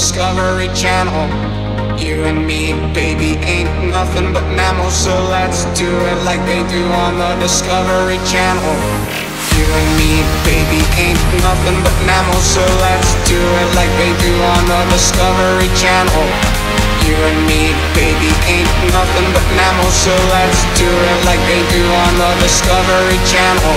Discovery Channel. You and me, baby, ain't nothing but mammals, so let's do it like they do on the Discovery Channel. You and me, baby, ain't nothing but mammals, so let's do it like they do on the Discovery Channel. You and me, baby, ain't nothing but mammals, so let's do it like they do on the Discovery Channel.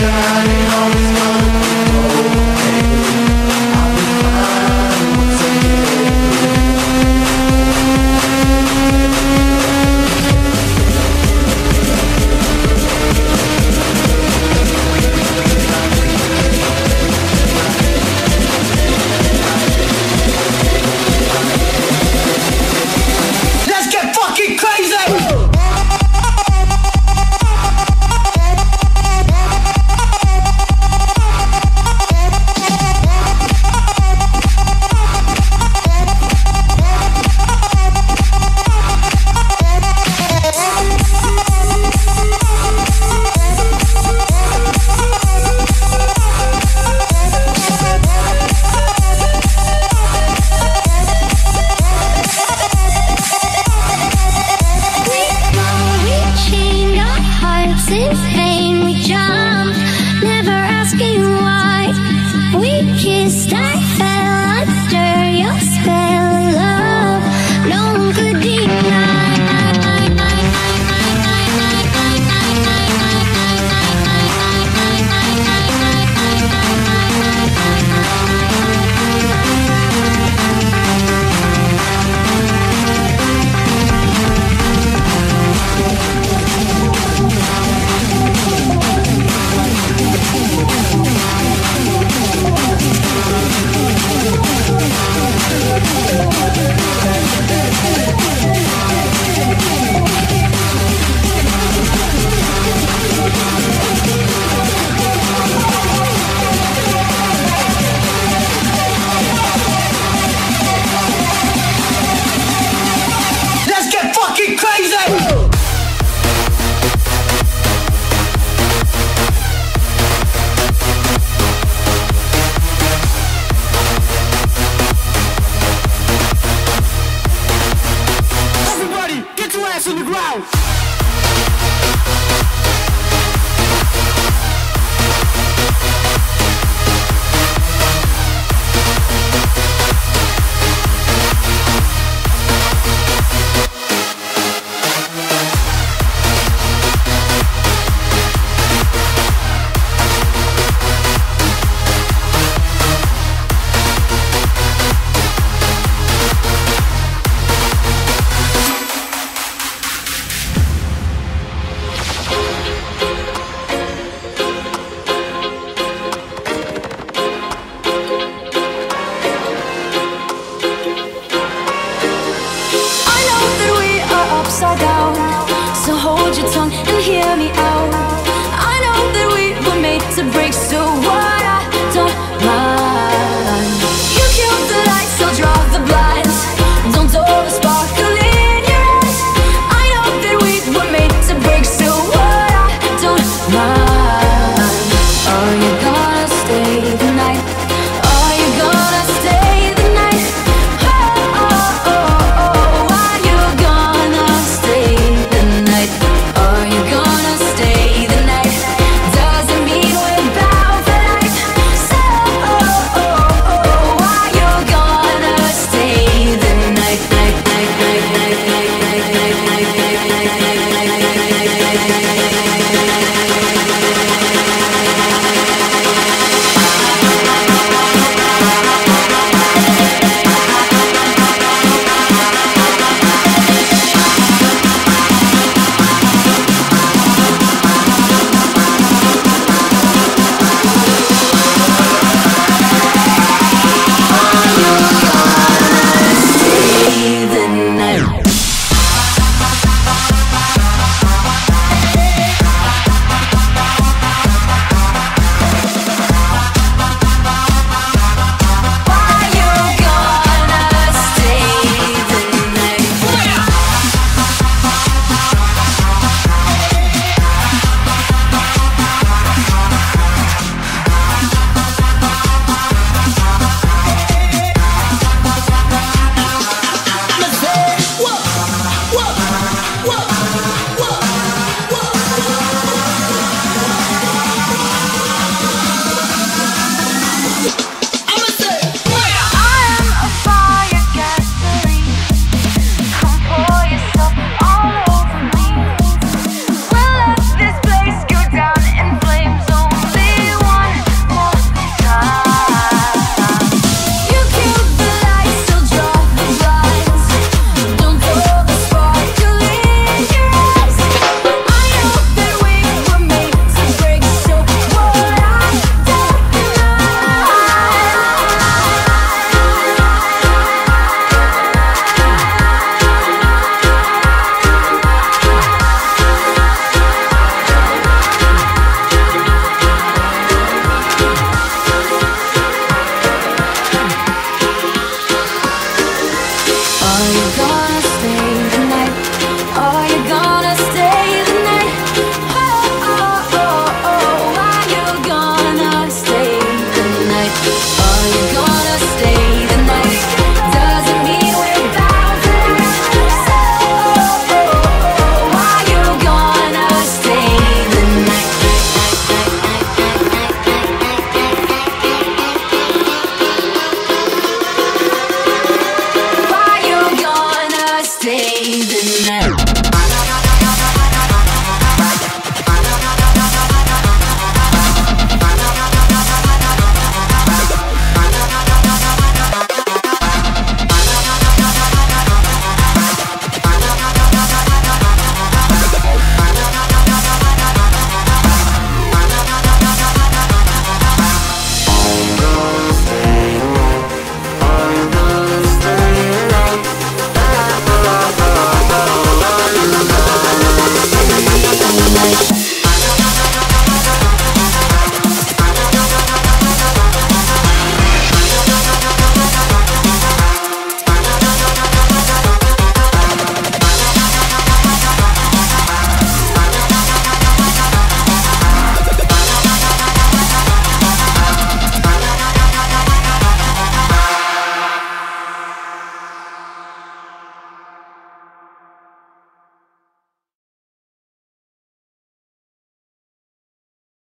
Shining